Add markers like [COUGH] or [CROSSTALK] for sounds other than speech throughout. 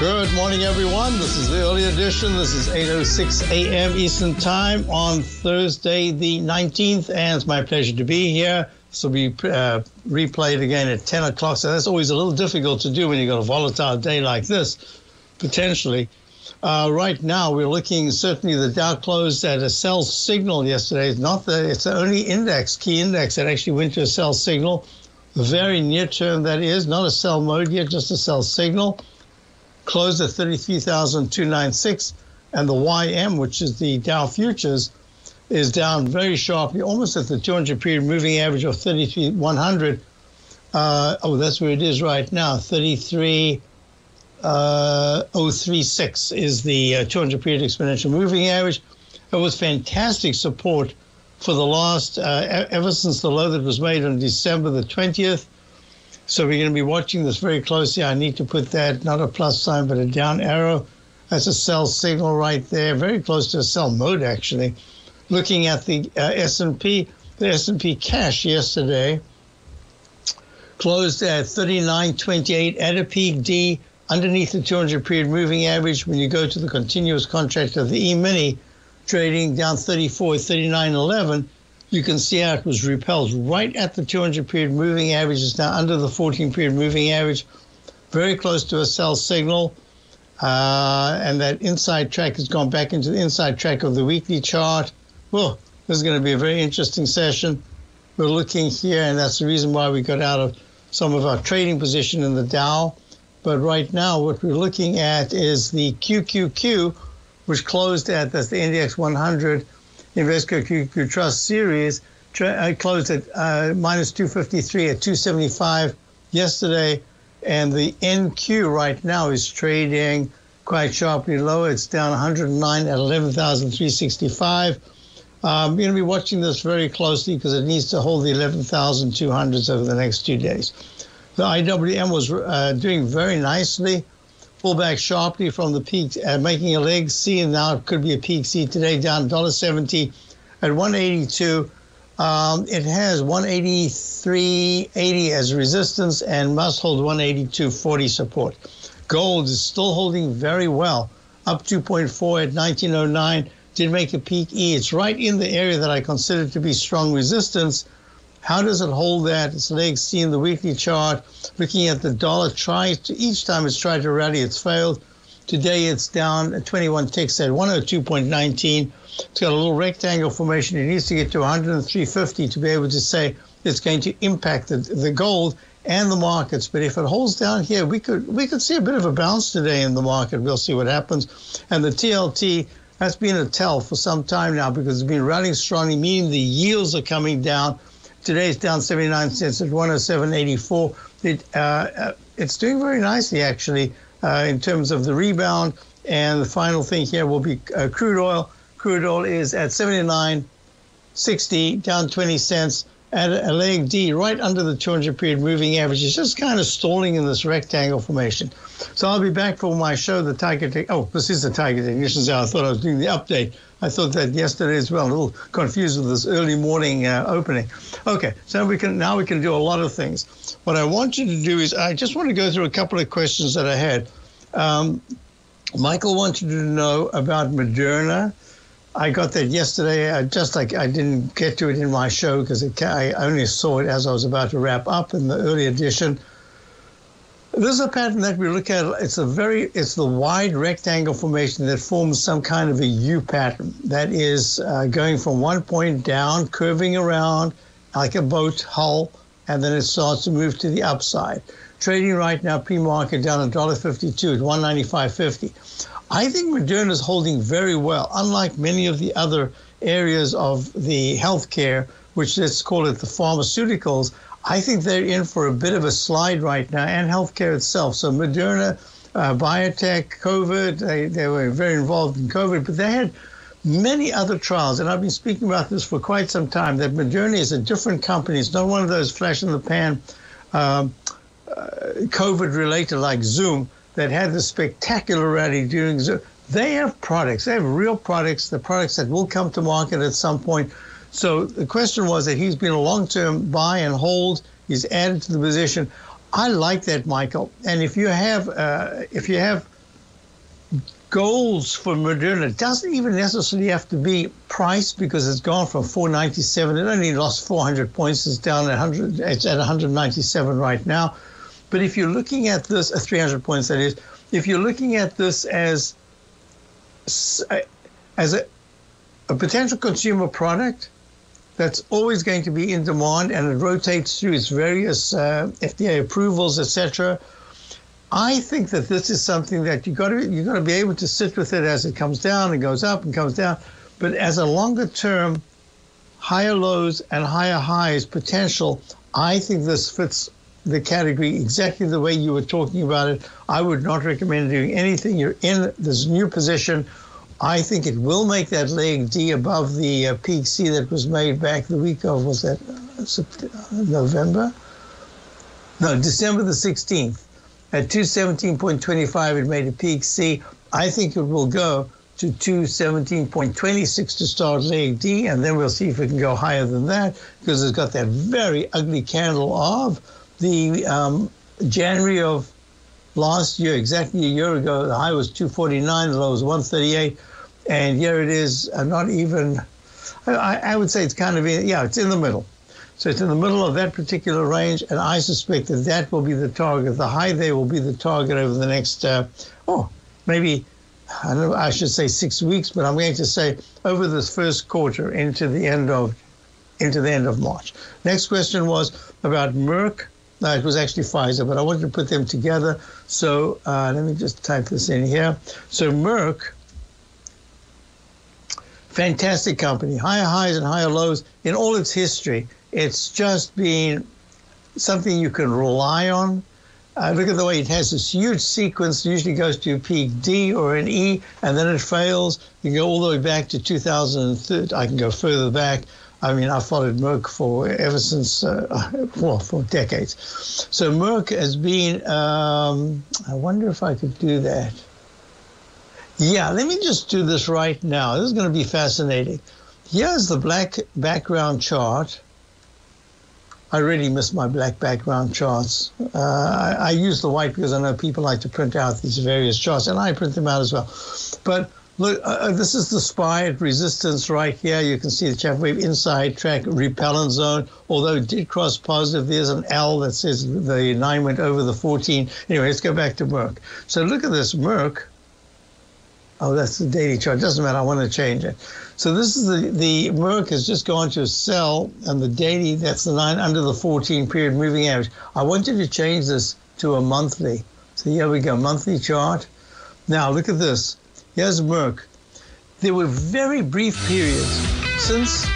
Good morning, everyone. This is the early edition. This is 8.06 a.m. Eastern Time on Thursday, the 19th, and it's my pleasure to be here. This will be uh, replayed again at 10 o'clock, so that's always a little difficult to do when you've got a volatile day like this, potentially. Uh, right now, we're looking, certainly the Dow closed at a sell signal yesterday. It's not the, it's the only index, key index, that actually went to a sell signal. Very near term, that is, not a sell mode yet, just a sell signal closed at 33,296, and the YM, which is the Dow futures, is down very sharply, almost at the 200 period moving average of 33,100. Uh, oh, that's where it is right now. 33. Uh, is the uh, 200 period exponential moving average. It was fantastic support for the last, uh, ever since the low that was made on December the 20th. So we're going to be watching this very closely. I need to put that, not a plus sign, but a down arrow. That's a sell signal right there, very close to a sell mode, actually. Looking at the uh, S&P, the S&P cash yesterday closed at 39.28 at a peak D underneath the 200 period moving average. When you go to the continuous contract of the E-mini, trading down 34, 39.11, you can see how it was repelled right at the 200 period moving average. It's now under the 14 period moving average, very close to a sell signal. Uh, and that inside track has gone back into the inside track of the weekly chart. Well, this is going to be a very interesting session. We're looking here, and that's the reason why we got out of some of our trading position in the Dow. But right now, what we're looking at is the QQQ, which closed at that's the index 100 Invesco QQ Trust series. I closed at uh, minus 253 at 275 yesterday, and the NQ right now is trading quite sharply low. It's down 109 at 11,365. I'm going to be watching this very closely because it needs to hold the 11,200s over the next two days. The IWM was uh, doing very nicely, pull back sharply from the peak, uh, making a leg C, and now it could be a peak C today, down $1.70 at 182. Um, it has 183.80 as resistance and must hold 182.40 support. Gold is still holding very well, up 2.4 at 1909. Did make a peak E. It's right in the area that I consider to be strong resistance. How does it hold that? Its legs see in the weekly chart. Looking at the dollar, tries to each time it's tried to rally, it's failed. Today it's down 21 ticks at 102.19. It's got a little rectangle formation. It needs to get to 103.50 to be able to say it's going to impact the, the gold and the markets. But if it holds down here, we could we could see a bit of a bounce today in the market. We'll see what happens. And the TLT has been a tell for some time now because it's been running strongly, meaning the yields are coming down. Today's down 79 cents at 107.84. It, uh, uh, it's doing very nicely, actually, uh, in terms of the rebound. And the final thing here will be uh, crude oil. Crude oil is at 79.60, down 20 cents at a leg D right under the 200 period moving average. It's just kind of stalling in this rectangle formation. So I'll be back for my show, the Tiger Tech. Oh, this is the Tiger Technicians Hour. I thought I was doing the update. I thought that yesterday as well. A little confused with this early morning uh, opening. Okay, so we can now we can do a lot of things. What I want you to do is I just want to go through a couple of questions that I had. Um, Michael wanted to know about Moderna. I got that yesterday. I just like I didn't get to it in my show because I only saw it as I was about to wrap up in the early edition. This is a pattern that we look at. It's a very, it's the wide rectangle formation that forms some kind of a U pattern that is uh, going from one point down, curving around like a boat hull, and then it starts to move to the upside. Trading right now, pre-market down $1.52 at 195.50. I think Moderna is holding very well, unlike many of the other areas of the healthcare, which let's call it the pharmaceuticals. I think they're in for a bit of a slide right now, and healthcare itself. So Moderna, uh, biotech, COVID, they, they were very involved in COVID, but they had many other trials, and I've been speaking about this for quite some time, that Moderna is a different company. It's not one of those flash in the pan um, uh, COVID related like Zoom that had the spectacular rally during Zoom. They have products, they have real products, the products that will come to market at some point. So the question was that he's been a long term buy and hold, he's added to the position. I like that, Michael. And if you have, uh, if you have goals for Moderna. It doesn't even necessarily have to be price because it's gone from 497. It only lost 400 points. It's down at 100. It's at 197 right now. But if you're looking at this, uh, 300 points that is, if you're looking at this as as a, a potential consumer product that's always going to be in demand and it rotates through its various uh, FDA approvals, etc I think that this is something that you got to you got to be able to sit with it as it comes down and goes up and comes down, but as a longer term, higher lows and higher highs potential. I think this fits the category exactly the way you were talking about it. I would not recommend doing anything. You're in this new position. I think it will make that leg D above the uh, peak C that was made back the week of was that uh, November? No, December the 16th. At 217.25, it made a peak C. I think it will go to 217.26 to start leg D, and then we'll see if it can go higher than that because it's got that very ugly candle of the um, January of last year, exactly a year ago. The high was 249, the low was 138, and here it is, uh, not even. I, I would say it's kind of in, yeah, it's in the middle. So it's in the middle of that particular range, and I suspect that that will be the target. The high there will be the target over the next, uh, oh, maybe, I, know, I should say six weeks, but I'm going to say over this first quarter into the end of into the end of March. Next question was about Merck. No, it was actually Pfizer, but I wanted to put them together. So uh, let me just type this in here. So Merck, fantastic company, higher highs and higher lows in all its history. It's just been something you can rely on. Uh, look at the way it has this huge sequence. Usually goes to a peak D or an E, and then it fails. You can go all the way back to 2003. I can go further back. I mean, I followed Merck for ever since, uh, well, for decades. So Merck has been. Um, I wonder if I could do that. Yeah, let me just do this right now. This is going to be fascinating. Here's the black background chart I really miss my black background charts. Uh, I, I, use the white because I know people like to print out these various charts, and I print them out as well. But look, uh, uh this is the SPY at resistance right here. You can see the ChapWave inside track repellent zone. Although it did cross positive, there's an L that says the 9 went over the 14. Anyway, let's go back to Merck. So look at this Merck. Oh, that's the daily chart. Doesn't matter. I want to change it. So this is the, the Merck has just gone to a sell and the daily, that's the nine under the 14 period moving average. I want you to change this to a monthly. So here we go, monthly chart. Now look at this. Here's Merck. There were very brief periods since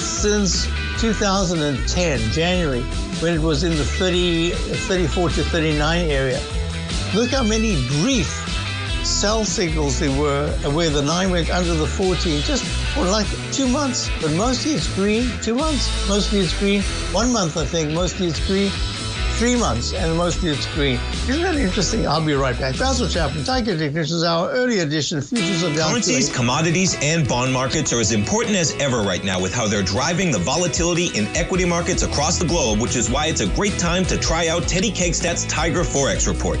since 2010, January, when it was in the 30, 34 to 39 area. Look how many brief sell signals there were uh, where the 9 went under the 14 just for like two months. But mostly it's green, two months, mostly it's green, one month I think, mostly it's green, three months, and mostly it's green. Isn't that interesting? I'll be right back. That's Basil Chapman, Tiger Technicians, Hour early edition, Futures of down Currencies, commodities, and bond markets are as important as ever right now with how they're driving the volatility in equity markets across the globe, which is why it's a great time to try out Teddy Kegstat's Tiger Forex Report.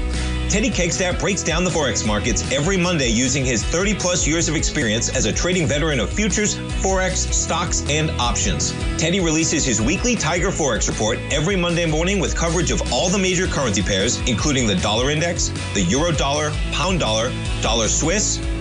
Teddy Kegstaff breaks down the Forex markets every Monday using his 30 plus years of experience as a trading veteran of futures, Forex, stocks, and options. Teddy releases his weekly Tiger Forex report every Monday morning with coverage of all the major currency pairs, including the dollar index, the euro dollar, pound dollar, dollar Swiss,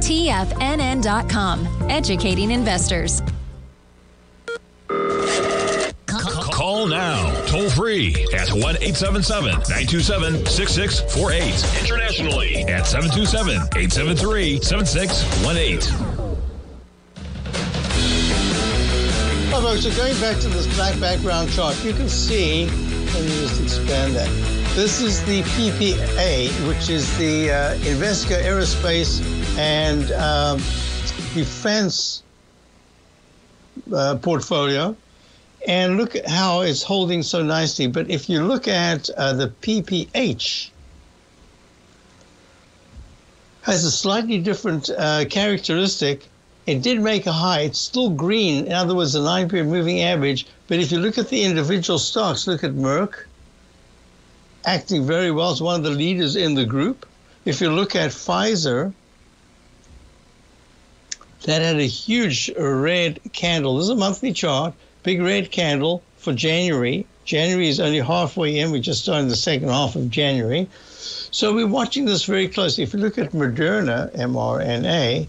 TFNN.com, educating investors. Call now, toll free at 1 877 927 6648. Internationally at 727 873 7618. Well, folks, so going back to this black background chart, you can see, let me just expand that. This is the PPA, which is the uh, Invesco Aerospace and um, Defense uh, portfolio. And look at how it's holding so nicely. But if you look at uh, the PPH, has a slightly different uh, characteristic. It did make a high. It's still green. In other words, the nine-period moving average. But if you look at the individual stocks, look at Merck, acting very well. It's one of the leaders in the group. If you look at Pfizer, that had a huge red candle. This is a monthly chart, big red candle for January. January is only halfway in. We're just starting the second half of January. So we're watching this very closely. If you look at Moderna, mRNA,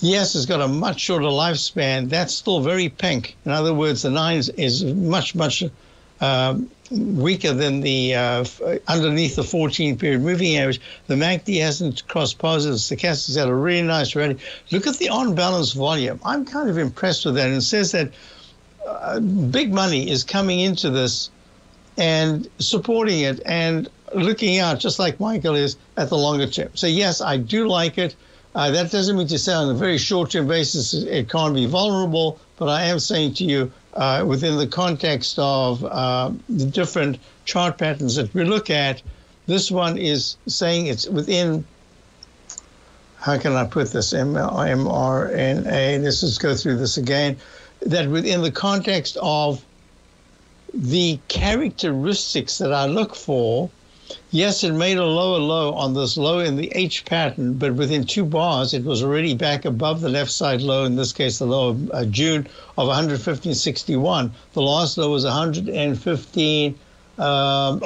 yes, it's got a much shorter lifespan. That's still very pink. In other words, the nine is much, much um, weaker than the uh, underneath the 14 period moving average. The MACD hasn't crossed positives. Stochastics has had a really nice rally. Look at the on balance volume. I'm kind of impressed with that. And it says that uh, big money is coming into this and supporting it and looking out, just like Michael is, at the longer term. So, yes, I do like it. Uh, that doesn't mean to say on a very short term basis it can't be vulnerable, but I am saying to you, uh, within the context of uh, the different chart patterns that we look at, this one is saying it's within, how can I put this, mRNA, let's just go through this again, that within the context of the characteristics that I look for, yes, it made a lower low on this low in the H pattern, but within two bars, it was already back above the left side low, in this case, the low of uh, June of 115.61. The last low was 115.03, Um,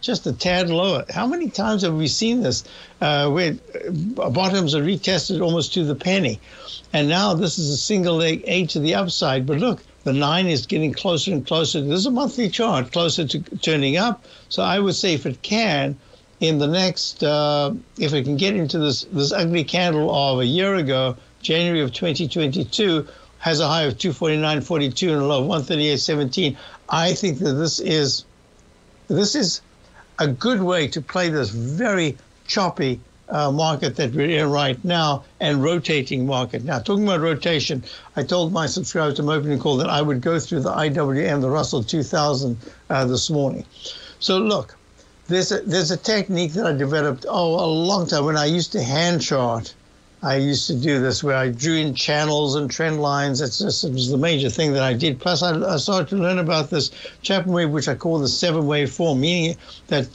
just a tad lower. How many times have we seen this uh, where uh, bottoms are retested almost to the penny? And now this is a single leg A to the upside. But look, the nine is getting closer and closer. This is a monthly chart, closer to turning up. So I would say if it can, in the next, uh, if it can get into this this ugly candle of a year ago, January of 2022, has a high of 249.42 and a low of 138.17. I think that this is this is a good way to play this very choppy uh, market that we're in right now and rotating market. Now, talking about rotation, I told my subscribers to my opening call that I would go through the IWM, the Russell 2000, uh, this morning. So, look, there's a, there's a technique that I developed, oh, a long time when I used to hand chart. I used to do this where I drew in channels and trend lines. It's just, it was the major thing that I did. Plus, I, I started to learn about this Chapman wave, which I call the seven wave form, meaning that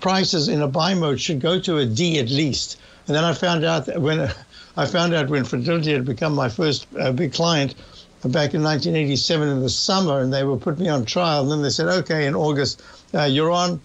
prices in a buy mode should go to a D at least. And then I found out that when [LAUGHS] I found out when Fidelity had become my first uh, big client back in 1987 in the summer, and they were put me on trial. And then they said, "Okay, in August, uh, you're on."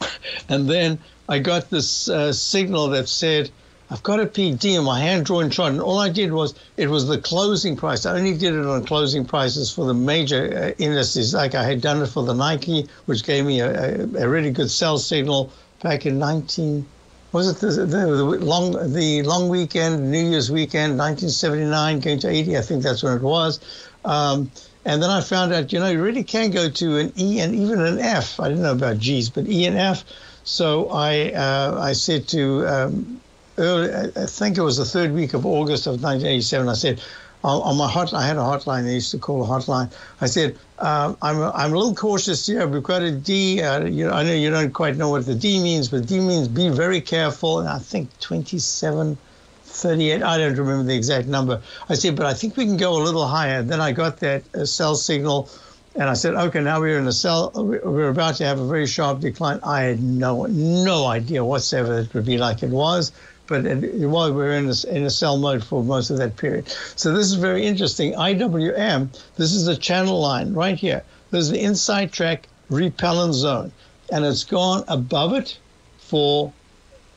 [LAUGHS] And then I got this uh, signal that said I've got a PD in my hand drawn chart, and all I did was it was the closing price. I only did it on closing prices for the major uh, indices, like I had done it for the Nikkei, which gave me a, a, a really good sell signal back in 19. Was it the, the, the, long the long weekend, New Year's weekend, 1979, going to 80? I think that's when it was. Um, and then I found out, you know, you really can go to an E and even an F. I didn't know about G's, but E and F. So I uh, I said to um, early, I think it was the third week of August of 1987. I said, on my hotline, I had a hotline they used to call a hotline. I said, um, I'm, I'm a little cautious here. We've got a D. Uh, you know, I know you don't quite know what the D means, but D means be very careful. And I think 27, 38, I don't remember the exact number. I said, but I think we can go a little higher. Then I got that uh, sell signal. And I said, okay, now we're in a sell. We're about to have a very sharp decline. I had no no idea whatsoever it would be like it was but while we are in a, in a sell mode for most of that period. So this is very interesting. IWM, this is the channel line right here. There's the inside track repellent zone, and it's gone above it for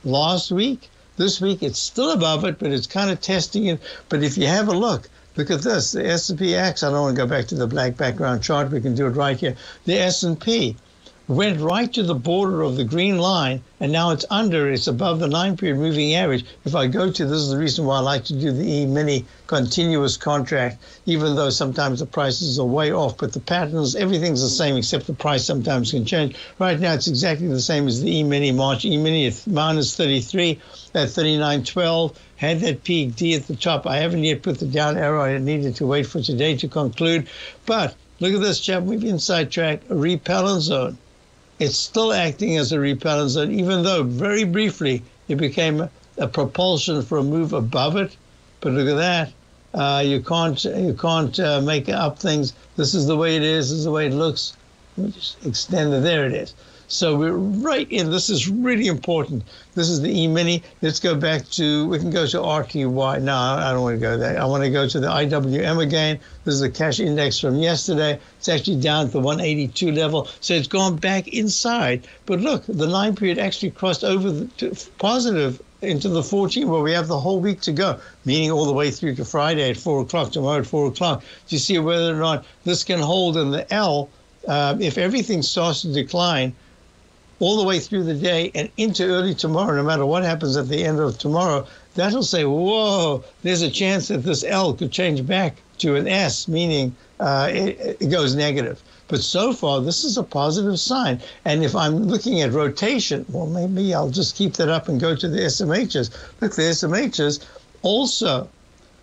last week. This week it's still above it, but it's kind of testing it. But if you have a look, look at this, the SPX. I don't want to go back to the black background chart. We can do it right here. The S&P went right to the border of the green line, and now it's under, it's above the nine period moving average. If I go to, this is the reason why I like to do the E-mini continuous contract, even though sometimes the prices are way off, but the patterns, everything's the same except the price sometimes can change. Right now, it's exactly the same as the E-mini March. E-mini at minus 33 at 39.12 had that peak D at the top. I haven't yet put the down arrow. I needed to wait for today to conclude. But look at this, chap. We've inside track a repellent zone it's still acting as a repellent zone, even though very briefly it became a propulsion for a move above it. But look at that. Uh, you can't you can't uh, make up things. This is the way it is. This is the way it looks. Let me just extend it. There it is. So we're right in. This is really important. This is the E-mini. Let's go back to, we can go to RTY. No, I don't want to go there. I want to go to the IWM again. This is the cash index from yesterday. It's actually down at the 182 level. So it's gone back inside. But look, the nine period actually crossed over the positive into the 14 where we have the whole week to go, meaning all the way through to Friday at 4 o'clock, tomorrow at 4 o'clock, to see whether or not this can hold in the L. Uh, if everything starts to decline, all the way through the day and into early tomorrow, no matter what happens at the end of tomorrow, that'll say, whoa, there's a chance that this L could change back to an S, meaning uh, it, it goes negative. But so far, this is a positive sign. And if I'm looking at rotation, well, maybe I'll just keep that up and go to the SMHs. Look, the SMHs also,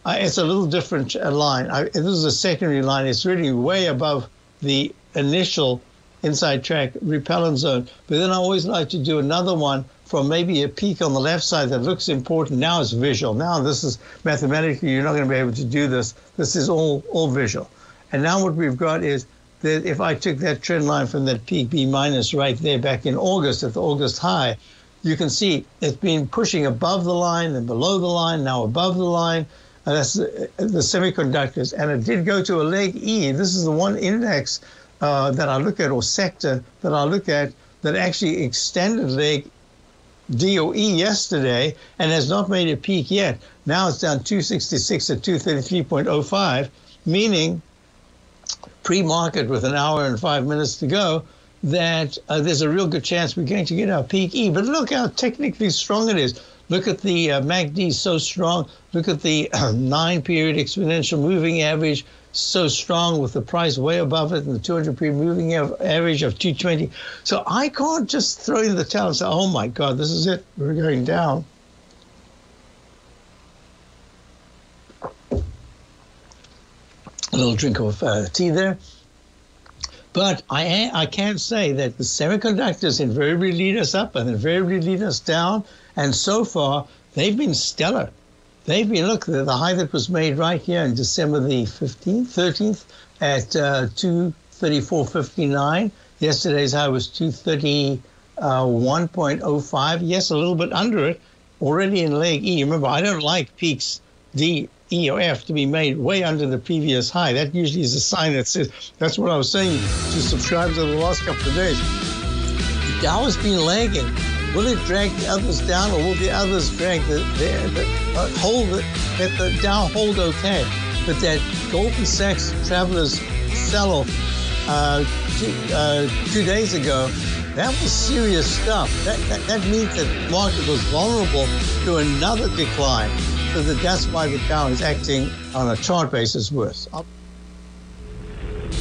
uh, it's a little different uh, line. I, this is a secondary line. It's really way above the initial inside track repellent zone. But then I always like to do another one from maybe a peak on the left side that looks important. Now it's visual. Now this is mathematically, you're not going to be able to do this. This is all, all visual. And now what we've got is that if I took that trend line from that peak B minus right there back in August at the August high, you can see it's been pushing above the line and below the line, now above the line. And that's the, the semiconductors. And it did go to a leg E. This is the one index uh, that I look at or sector that I look at that actually extended leg DOE yesterday and has not made a peak yet. Now it's down 266 at 233.05, meaning pre-market with an hour and five minutes to go that uh, there's a real good chance we're going to get our peak E. But look how technically strong it is. Look at the uh, MACD so strong. Look at the uh, [CLEARS THROAT] nine period exponential moving average so strong with the price way above it and the 200 period moving average of 220. So I can't just throw in the towel and say, oh my God, this is it. We're going down. A little drink of uh, tea there. But I, I can say that the semiconductors invariably lead us up and invariably lead us down. And so far, they've been stellar. They've been, look, the, the high that was made right here in December the 15th, 13th at uh, 234.59. Yesterday's high was 231.05. Yes, a little bit under it, already in leg E. Remember, I don't like peaks D, E, or F to be made way under the previous high. That usually is a sign that says, that's what I was saying to subscribers over the last couple of days. The Dow has been lagging. Will it drag the others down, or will the others drag the, the, the uh, hold the, let the Dow hold okay? But that Goldman Sachs Travelers sell-off uh, two, uh, two days ago, that was serious stuff. That, that, that means that the market was vulnerable to another decline. So that that's why the Dow is acting on a chart basis worse.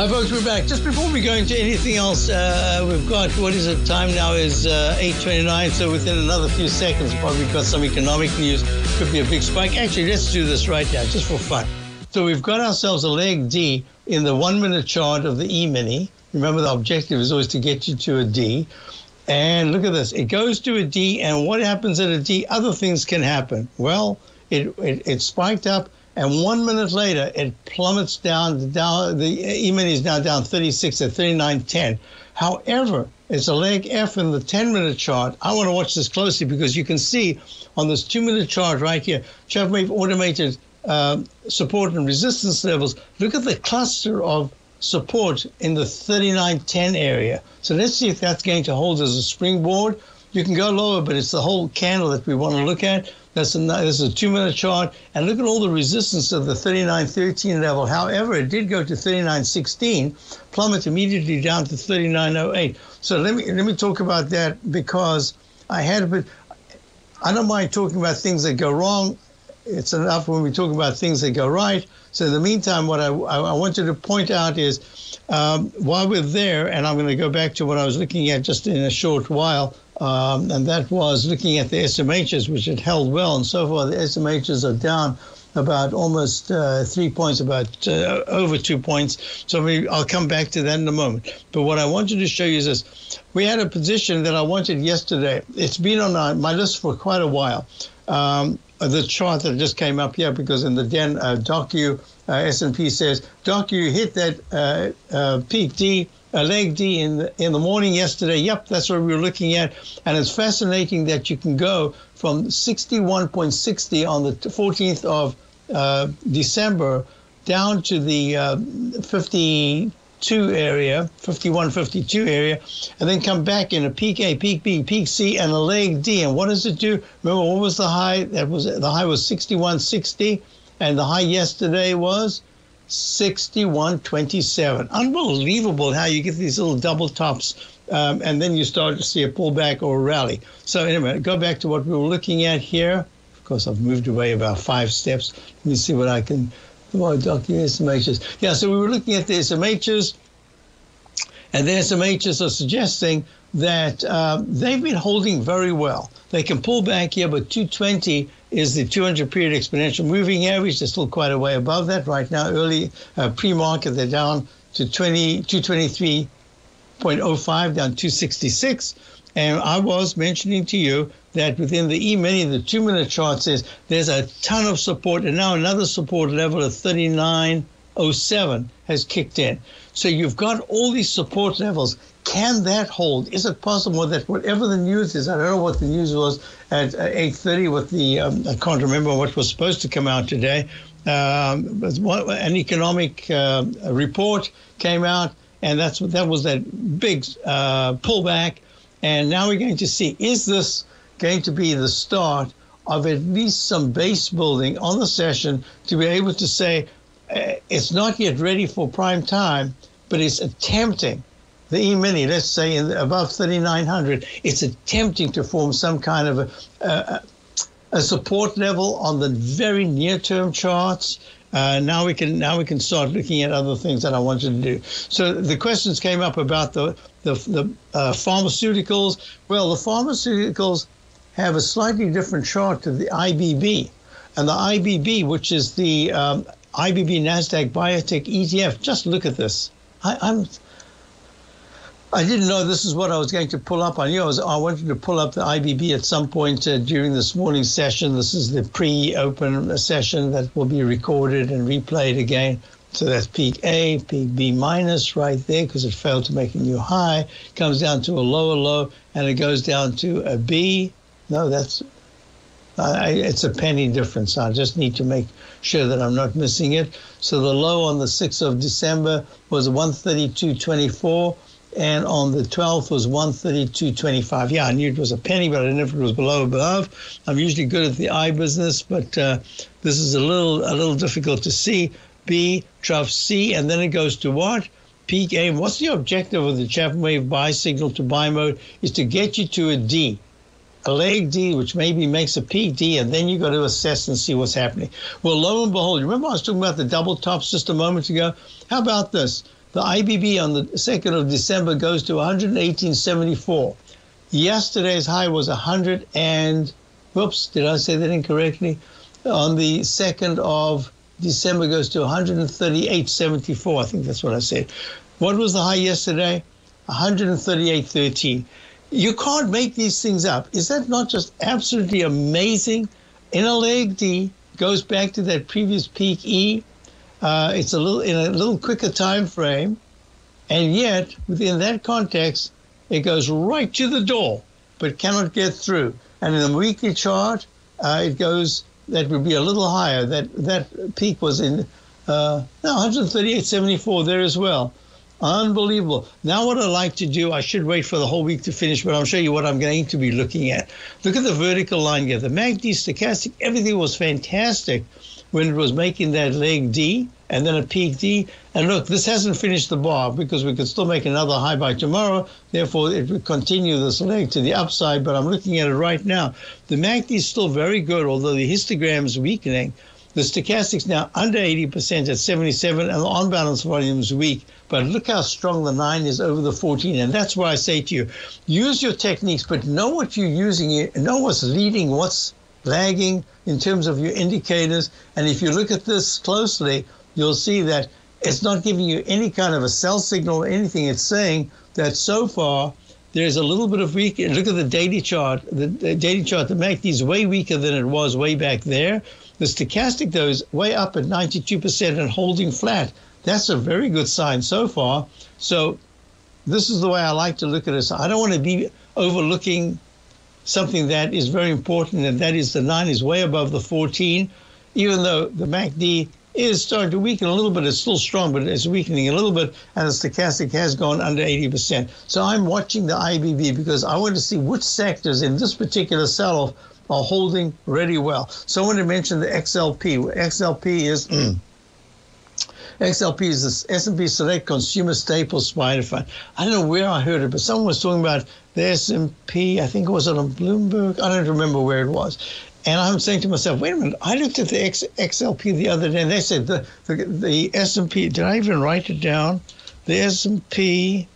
Hi, folks, we're back. Just before we go into anything else, uh, we've got what is it? Time now is uh, 8:29. So within another few seconds, probably got some economic news. Could be a big spike. Actually, let's do this right now, just for fun. So we've got ourselves a leg D in the one-minute chart of the E-mini. Remember, the objective is always to get you to a D. And look at this. It goes to a D, and what happens at a D? Other things can happen. Well, it, it, it spiked up and one minute later it plummets down. Down the E-mini is now down 36 at 39.10. However, it's a leg F in the 10 minute chart. I want to watch this closely because you can see on this two minute chart right here, ChapWave automated uh, support and resistance levels. Look at the cluster of support in the 39.10 area. So let's see if that's going to hold as a springboard. You can go lower, but it's the whole candle that we want to look at. That's a, this is a two-minute chart, and look at all the resistance of the 39.13 level. However, it did go to 39.16, plummet immediately down to 39.08. So let me let me talk about that because I had a bit. I don't mind talking about things that go wrong. It's enough when we talk about things that go right. So in the meantime, what I, I wanted to point out is um, while we're there, and I'm going to go back to what I was looking at just in a short while, um, and that was looking at the SMHs, which had held well and so far. The SMHs are down about almost uh, three points, about uh, over two points. So we, I'll come back to that in a moment. But what I wanted to show you is this. We had a position that I wanted yesterday. It's been on my list for quite a while. Um, the chart that just came up here because in the Den uh, Docu uh, S&P says Docu hit that uh, uh, peak D a leg D in the, in the morning yesterday. Yep, that's what we were looking at. And it's fascinating that you can go from 61.60 on the 14th of uh, December down to the uh, 52 area, 51, 52 area, and then come back in a peak A, peak B, peak C, and a leg D. And what does it do? Remember, what was the high? That was the high was 61.60, and the high yesterday was 61.27. Unbelievable how you get these little double tops um, and then you start to see a pullback or a rally. So anyway, go back to what we were looking at here. Of course, I've moved away about five steps. Let me see what I can, oh, document SMHs. Yeah, so we were looking at the SMHs, and the SMHs are suggesting that uh, they've been holding very well. They can pull back here, but 220 is the 200 period exponential moving average. They're still quite a way above that right now. Early uh, pre-market, they're down to 20, 223.05, down 266. And I was mentioning to you that within the E-mini, the two-minute chart says there's a ton of support, and now another support level of 39.07 has kicked in. So you've got all these support levels. Can that hold? Is it possible that whatever the news is, I don't know what the news was at 8:30 with the um, I can't remember what was supposed to come out today. Um, an economic uh, report came out, and that's that was that big uh, pullback. And now we're going to see is this going to be the start of at least some base building on the session to be able to say uh, it's not yet ready for prime time, but it's attempting the E-mini, let's say in above 3,900, it's attempting to form some kind of a, a, a support level on the very near-term charts. Uh, now we can now we can start looking at other things that I wanted to do. So the questions came up about the the, the uh, pharmaceuticals. Well, the pharmaceuticals have a slightly different chart to the IBB, and the IBB, which is the um, IBB Nasdaq Biotech ETF. Just look at this. I, I'm I didn't know this is what I was going to pull up on you. I, was, I wanted to pull up the IBB at some point uh, during this morning's session. This is the pre-open session that will be recorded and replayed again. So that's peak A, peak B minus right there because it failed to make a new high. Comes down to a lower low and it goes down to a B. No, that's I, it's a penny difference. I just need to make sure that I'm not missing it. So the low on the 6th of December was 132.24 and on the 12th was 132.25. Yeah, I knew it was a penny, but I didn't know if it was below or above. I'm usually good at the eye business, but uh, this is a little a little difficult to see. B, trough C, and then it goes to what? Peak A. What's the objective of the Chapman wave buy signal to buy mode? Is to get you to a D, a leg D, which maybe makes a peak D, and then you got to assess and see what's happening. Well, lo and behold, remember I was talking about the double tops just a moment ago? How about this? The IBB on the 2nd of December goes to 118.74. Yesterday's high was 100 and, whoops, did I say that incorrectly? On the 2nd of December goes to 138.74. I think that's what I said. What was the high yesterday? 138.13. You can't make these things up. Is that not just absolutely amazing? In a leg D goes back to that previous peak E uh, it's a little in a little quicker time frame, and yet within that context, it goes right to the door, but cannot get through. And in the weekly chart, uh, it goes that would be a little higher. That that peak was in uh, no 138.74 there as well. Unbelievable. Now, what I like to do, I should wait for the whole week to finish, but I'll show you what I'm going to be looking at. Look at the vertical line here. The MACD stochastic, everything was fantastic when it was making that leg D and then a peak D. And look, this hasn't finished the bar because we could still make another high by tomorrow. Therefore, it would continue this leg to the upside. But I'm looking at it right now. The MACD is still very good, although the histogram is weakening. The stochastic's now under 80% at 77, and the on balance volume is weak. But look how strong the 9 is over the 14. And that's why I say to you use your techniques, but know what you're using, know what's leading, what's lagging in terms of your indicators. And if you look at this closely, you'll see that it's not giving you any kind of a sell signal or anything. It's saying that so far, there's a little bit of weak. Look at the daily chart. The, the daily chart, the MACD is way weaker than it was way back there. The stochastic, though, is way up at 92% and holding flat. That's a very good sign so far. So this is the way I like to look at it. So I don't want to be overlooking something that is very important, and that is the 9 is way above the 14, even though the MACD is starting to weaken a little bit. It's still strong, but it's weakening a little bit, and the stochastic has gone under 80%. So I'm watching the IBB because I want to see which sectors in this particular sell-off are holding really well. Someone had mentioned the XLP. XLP is [CLEARS THROAT] XLP is the S&P Select Consumer Staples Spider Fund. I don't know where I heard it, but someone was talking about the S&P. I think it was on Bloomberg. I don't remember where it was. And I'm saying to myself, wait a minute. I looked at the X, XLP the other day, and they said the the, the S&P. Did I even write it down? The S&P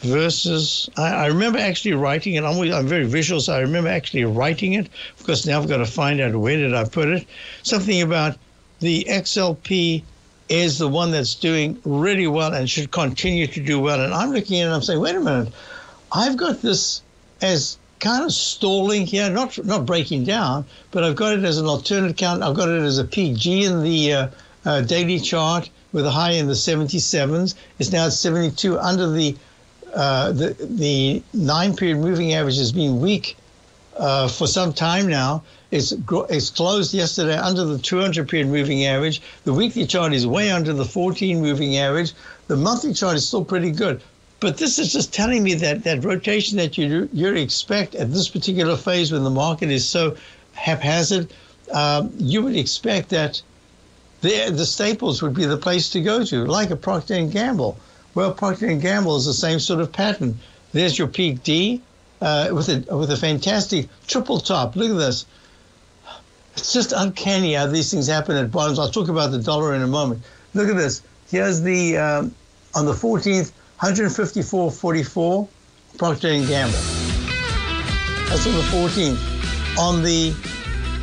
versus I, I, remember actually writing it. I'm, I'm very visual, so I remember actually writing it. Of course, now I've got to find out where did I put it. Something about the XLP is the one that's doing really well and should continue to do well. And I'm looking at it and I'm saying, wait a minute, I've got this as kind of stalling here, not not breaking down, but I've got it as an alternate count. I've got it as a PG in the uh, uh, daily chart with a high in the 77s. It's now at 72 under the uh, the the nine period moving average has been weak uh, for some time now. It's it's closed yesterday under the 200 period moving average. The weekly chart is way under the 14 moving average. The monthly chart is still pretty good. But this is just telling me that that rotation that you you expect at this particular phase when the market is so haphazard, um, you would expect that the the staples would be the place to go to, like a Procter and Gamble. Well, Procter and Gamble is the same sort of pattern. There's your peak D uh, with a with a fantastic triple top. Look at this. It's just uncanny how these things happen at bottoms. I'll talk about the dollar in a moment. Look at this. Here's the um, on the 14th, 154.44, Procter and Gamble. That's on the 14th. On the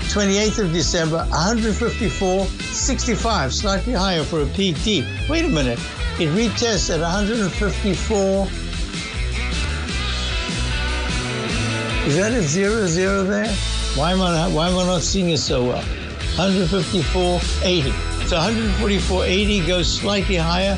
28th of December, 154.65, slightly higher for a peak D. Wait a minute. It retests at 154. Is that a zero zero there? Why am I not, why am I not seeing it so well? 154.80. So 144.80 goes slightly higher.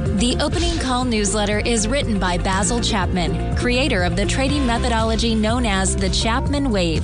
The opening call newsletter is written by Basil Chapman, creator of the trading methodology known as the Chapman Wave.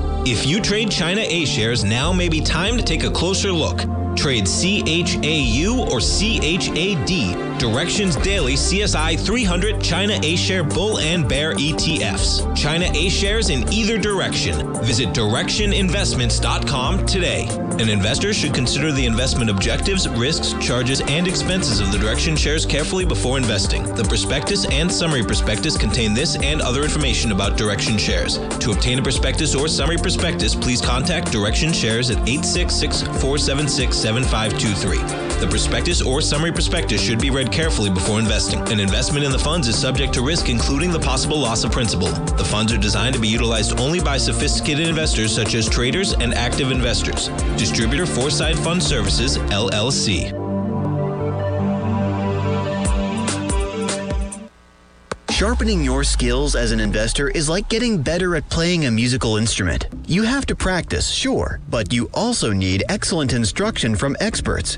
If you trade China A shares, now may be time to take a closer look. Trade CHAU or CHAD Direxion's Daily CSI 300 China A Share Bull and Bear ETFs. China A shares in either direction. Visit direxioninvestments.com today. An investor should consider the investment objectives, risks, charges, and expenses of the Direxion Shares carefully before investing. The prospectus and summary prospectus contain this and other information about Direxion Shares. To obtain a prospectus or summary prospectus, please contact Direxion Shares at 866 476 7523. The prospectus or summary prospectus should be read carefully before investing. An investment in the funds is subject to risk, including the possible loss of principal. The funds are designed to be utilized only by sophisticated investors such as traders and active investors. Distributor Foreside Fund Services, LLC. Sharpening your skills as an investor is like getting better at playing a musical instrument. You have to practice, sure, but you also need excellent instruction from experts.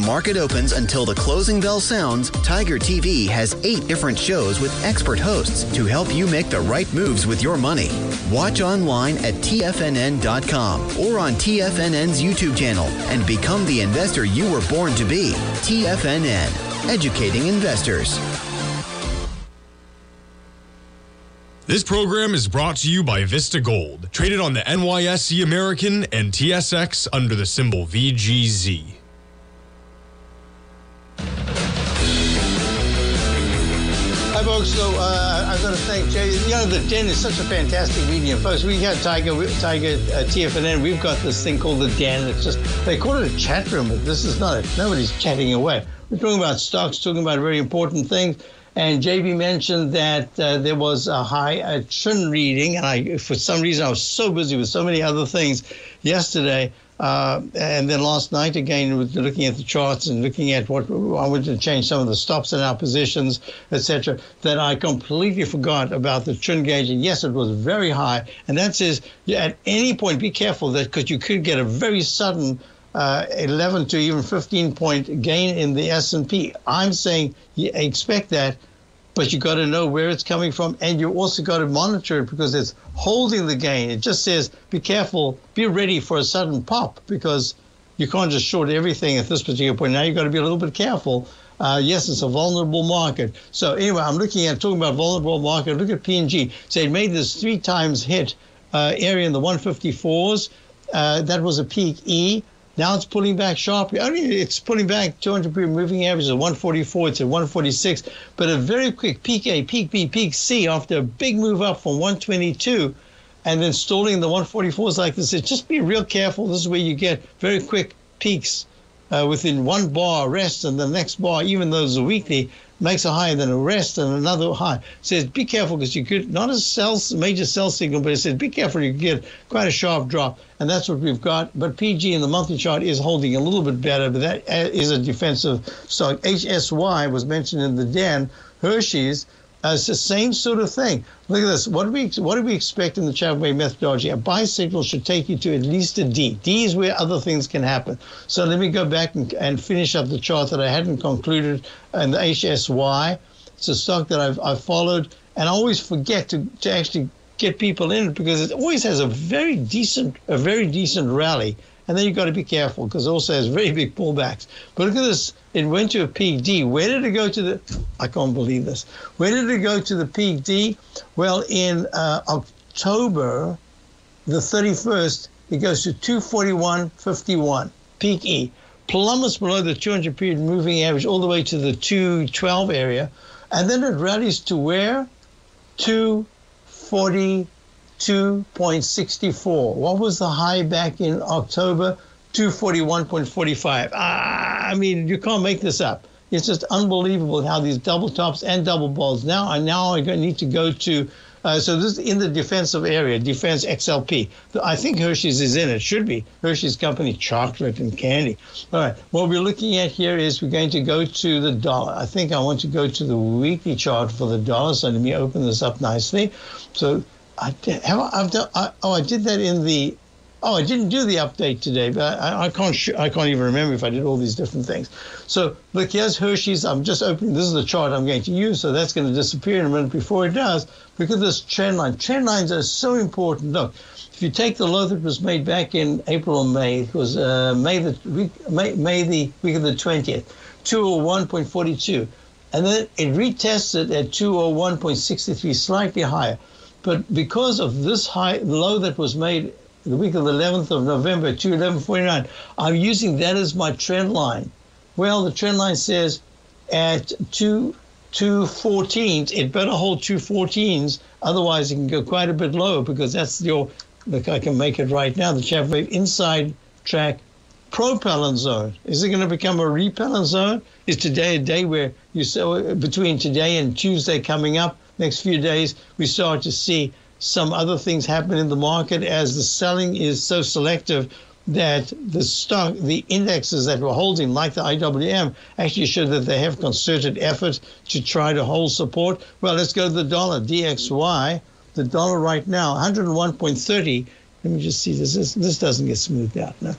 market opens until the closing bell sounds, Tiger TV has eight different shows with expert hosts to help you make the right moves with your money. Watch online at TFNN.com or on TFNN's YouTube channel and become the investor you were born to be. TFNN, educating investors. This program is brought to you by Vista Gold, traded on the NYSE American and TSX under the symbol VGZ. So uh, I've got to thank Jay. You know, the Den is such a fantastic medium, folks. We got Tiger, Tiger uh, TFNN. We've got this thing called the Den. It's just they call it a chat room, but this is not it. Nobody's chatting away. We're talking about stocks, talking about very important things. And JB mentioned that uh, there was a high a Trin reading, and I, for some reason, I was so busy with so many other things yesterday. Uh, and then last night again, looking at the charts and looking at what I wanted to change some of the stops in our positions, etc., that I completely forgot about the Trin gauge. And yes, it was very high. And that says at any point, be careful that because you could get a very sudden uh, 11 to even 15 point gain in the S&P. I'm saying you expect that, but you got to know where it's coming from, and you also got to monitor it because it's holding the gain. It just says be careful, be ready for a sudden pop because you can't just short everything at this particular point. Now you've got to be a little bit careful. Uh, yes, it's a vulnerable market. So anyway, I'm looking at talking about vulnerable market. Look at P&G. So it made this three times hit uh, area in the 154s. Uh, that was a peak E. Now it's pulling back sharply. It's pulling back 200 period moving average at 144. It's at 146, but a very quick peak A, peak B, peak C after a big move up from 122, and then stalling the 144s like this. Just be real careful. This is where you get very quick peaks uh, within one bar rest, and the next bar, even though it's a weekly, makes a high and then a rest and another high. Says be careful because you could not a sell, major sell signal, but it says be careful you get quite a sharp drop, and that's what we've got. But PG in the monthly chart is holding a little bit better, but that is a defensive stock. HSY was mentioned in the den. Hershey's it's the same sort of thing. Look at this. What do we what do we expect in the Chapman methodology? A signal should take you to at least a D. D is where other things can happen. So let me go back and, and finish up the chart that I hadn't concluded and the HSY. It's a stock that I've, I've followed, and I always forget to, to actually get people in it because it always has a very decent a very decent rally. And then you've got to be careful because it also has very big pullbacks. But look at this. It went to a peak D. Where did it go to the? I can't believe this. Where did it go to the peak D? Well, in uh, October the 31st, it goes to 241.51, peak E. Plummets below the 200 period moving average all the way to the 212 area. And then it rallies to where? 240. 2.64. What was the high back in October? 241.45. I mean, you can't make this up. It's just unbelievable how these double tops and double balls now. are now I need to go to. Uh, so this is in the defensive area, defense XLP. I think Hershey's is in it. Should be Hershey's company, chocolate and candy. All right. What we're looking at here is we're going to go to the dollar. I think I want to go to the weekly chart for the dollar. So let me open this up nicely. So I did. Have I, have done, I, oh, I did that in the Oh, I didn't do the update today, but I, I can't. Sh- I can't even remember if I did all these different things. So look, here's Hershey's. I'm just opening. This is the chart I'm going to use. So that's going to disappear in a minute. Before it does, look at this trend line. Trend lines are so important. Look, if you take the low that was made back in April or May, it was uh, May the week, May, May the week of the 20th, 201.42, and then it retested at 201.63, slightly higher. But because of this high low that was made the week of the 11th of November, 211.49, I'm using that as my trend line. Well, the trend line says at 2 214s, it better hold 214s, otherwise it can go quite a bit lower because that's your look, I can make it right now. The ChapWave inside track propellant zone. Is it going to become a repellent zone? Is today a day where you saw between today and Tuesday coming up, next few days, we start to see some other things happen in the market as the selling is so selective that the stock, the indexes that we're holding, like the IWM, actually show that they have concerted effort to try to hold support. Well, let's go to the dollar, DXY the dollar right now, 101.30. Let me just see this. This, this doesn't get smoothed out. No,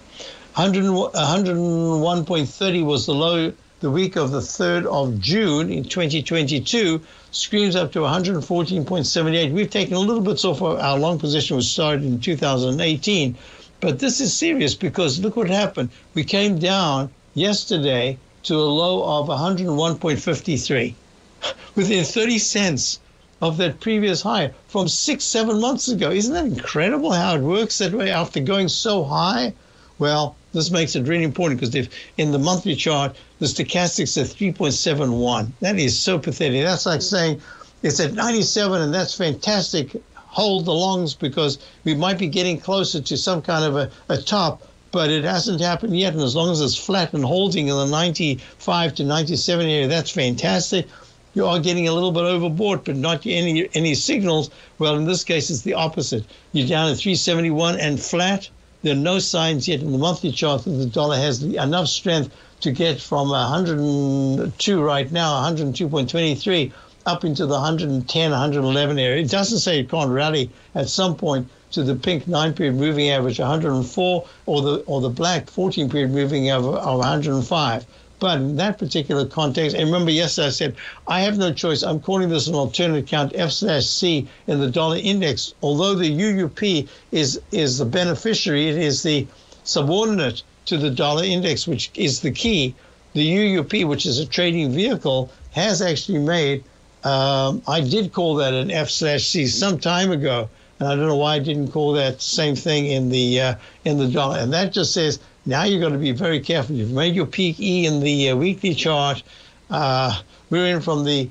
100, 101.30 was the low the week of the 3rd of June in 2022. Screams up to 114.78. We've taken a little bit off our long position, which started in 2018. But this is serious because look what happened. We came down yesterday to a low of 101.53 [LAUGHS] within 30 cents of that previous high from six, seven months ago. Isn't that incredible how it works that way after going so high? Well, this makes it really important because if in the monthly chart, the stochastics at 3.71. That is so pathetic. That's like saying it's at 97 and that's fantastic. Hold the longs because we might be getting closer to some kind of a, a top, but it hasn't happened yet. And as long as it's flat and holding in the 95 to 97 area, that's fantastic you are getting a little bit overbought, but not any any signals. Well, in this case, it's the opposite. You're down at 371 and flat. There are no signs yet in the monthly chart that the dollar has enough strength to get from 102 right now, 102.23, up into the 110, 111 area. It doesn't say it can't rally at some point to the pink nine-period moving average 104 or the or the black 14-period moving average of 105. But in that particular context, and remember, yesterday I said, I have no choice. I'm calling this an alternate account, F slash C, in the dollar index. Although the UUP is, is the beneficiary, it is the subordinate to the dollar index, which is the key. The UUP, which is a trading vehicle, has actually made, um, I did call that an F slash C some time ago. And I don't know why I didn't call that same thing in the uh, in the dollar. And that just says now you're going to be very careful. You've made your peak E in the uh, weekly chart. Uh, we're in from the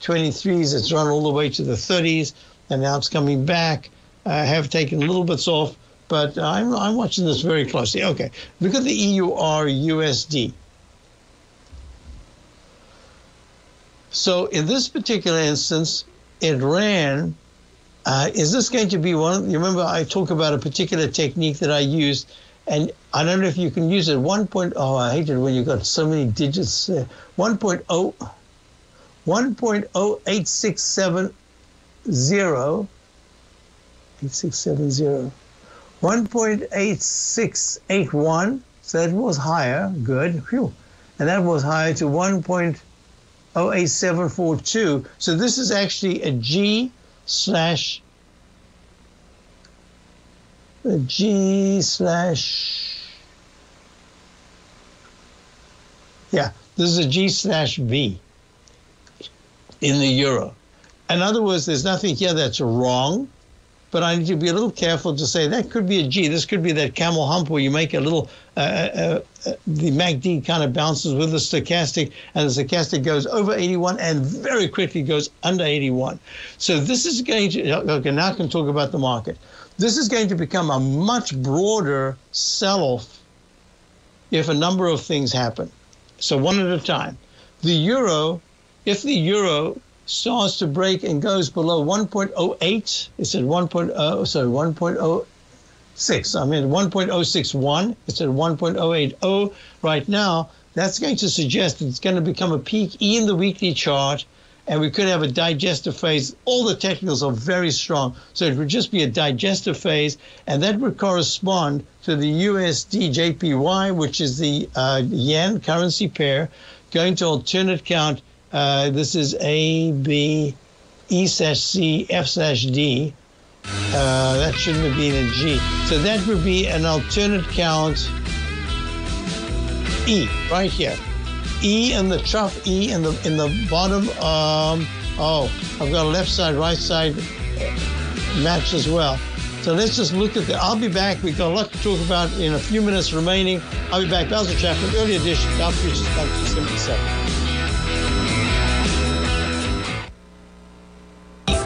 23s. It's run all the way to the 30s, and now it's coming back. I have taken a little bits off, but I'm, I'm watching this very closely. Okay, look at the EUR USD. So in this particular instance, it ran. Uh, is this going to be one? You remember I talked about a particular technique that I used and I don't know if you can use it. One point oh, I hate it when you got so many digits. Uh, 1.0, 1.0867 8670, 1.8681. So that was higher. Good. Phew. And that was higher to 1.08742. So this is actually a G slash G slash, yeah, this is a G slash V in the euro. In other words, there's nothing here that's wrong, but I need to be a little careful to say that could be a G. This could be that camel hump where you make a little, uh, uh, uh, the MACD kind of bounces with the stochastic, and the stochastic goes over 81 and very quickly goes under 81. So this is going to, okay, now I can talk about the market. This is going to become a much broader sell off if a number of things happen. So, one at a time. The euro, if the euro starts to break and goes below 1.08, it's at 1.0, sorry, 1.06. I mean, 1.061, it's at 1.080 right now. That's going to suggest it's going to become a peak in the weekly chart and we could have a digestive phase. All the technicals are very strong. So it would just be a digestive phase, and that would correspond to the USD JPY, which is the uh, yen currency pair, going to alternate count. Uh, this is A, B, E slash C, F slash D. Uh, that shouldn't have been a G. So that would be an alternate count E right here. E and the trough, E in the in the bottom. Um, oh, I've got a left side, right side match as well. So let's just look at that. I'll be back. We've got a lot to talk about in a few minutes remaining. I'll be back. Basil Chapman, early edition, Dow Futures, 77.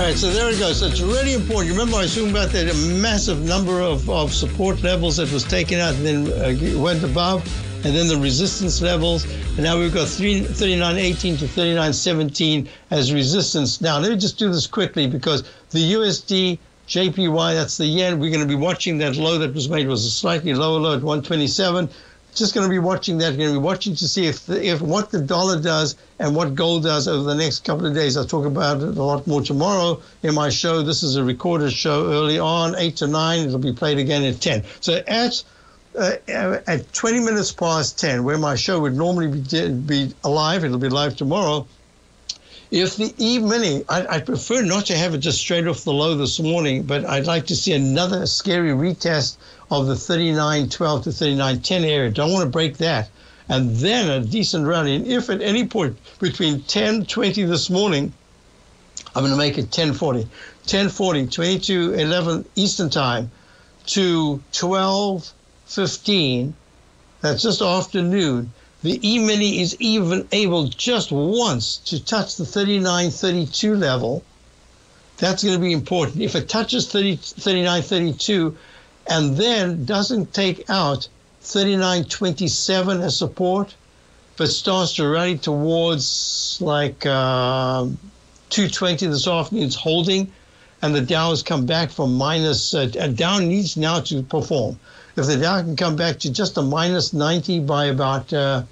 Right, so there it goes. So it's really important. You remember, I talking about that massive number of, of support levels that was taken out and then uh, went above, and then the resistance levels. And now we've got 39.18 to 39.17 as resistance. Now, let me just do this quickly because the USD JPY, that's the yen, we're going to be watching that low that was made was a slightly lower low at 127 just going to be watching that. Going to be watching to see if the, if what the dollar does and what gold does over the next couple of days. I'll talk about it a lot more tomorrow in my show. This is a recorded show early on, eight to nine. It'll be played again at ten. So at uh, at 20 minutes past 10, where my show would normally be, be alive, it'll be live tomorrow. If the E-mini, I, I prefer not to have it just straight off the low this morning, but I'd like to see another scary retest of the 39.12 to 39.10 area. Don't want to break that. And then a decent rally. And if at any point between 10.20 this morning, I'm going to make it 10.40, 10.40, 22.11 Eastern Time to 12.15, that's just afternoon, the E-mini is even able just once to touch the 39.32 level That's going to be important. If it touches 30, 39.32 and then doesn't take out 39.27 as support, but starts to rally towards like uh, 220 this afternoon, it's holding, and the Dow has come back from minus, uh, Dow needs now to perform. If the Dow can come back to just a minus 90 by about uh,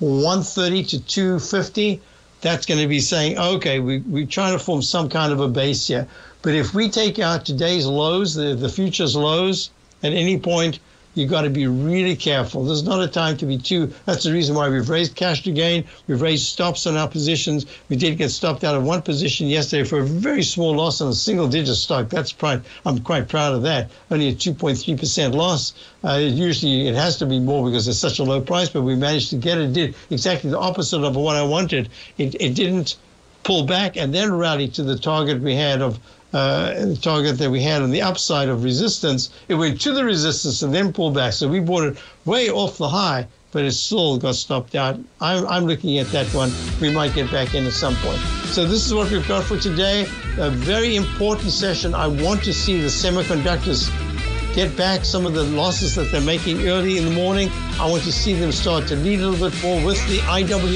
130 to 250, that's going to be saying, okay, we, we're trying to form some kind of a base here. But if we take out today's lows, the, the future's lows, at any point, you've got to be really careful. There's not a time to be too. That's the reason why we've raised cash to gain. We've raised stops on our positions. We did get stopped out of one position yesterday for a very small loss on a single digit stock. That's pride. I'm quite proud of that. Only a 2.3% loss. Uh, usually it has to be more because it's such a low price, but we managed to get it. it did exactly the opposite of what I wanted. It, it didn't pull back and then rally to the target we had of uh, target that we had on the upside of resistance, it went to the resistance and then pulled back. So we bought it way off the high, but it still got stopped out. I'm, I'm looking at that one. We might get back in at some point. So this is what we've got for today. A very important session. I want to see the semiconductors get back some of the losses that they're making early in the morning. I want to see them start to lead a little bit more with the IW.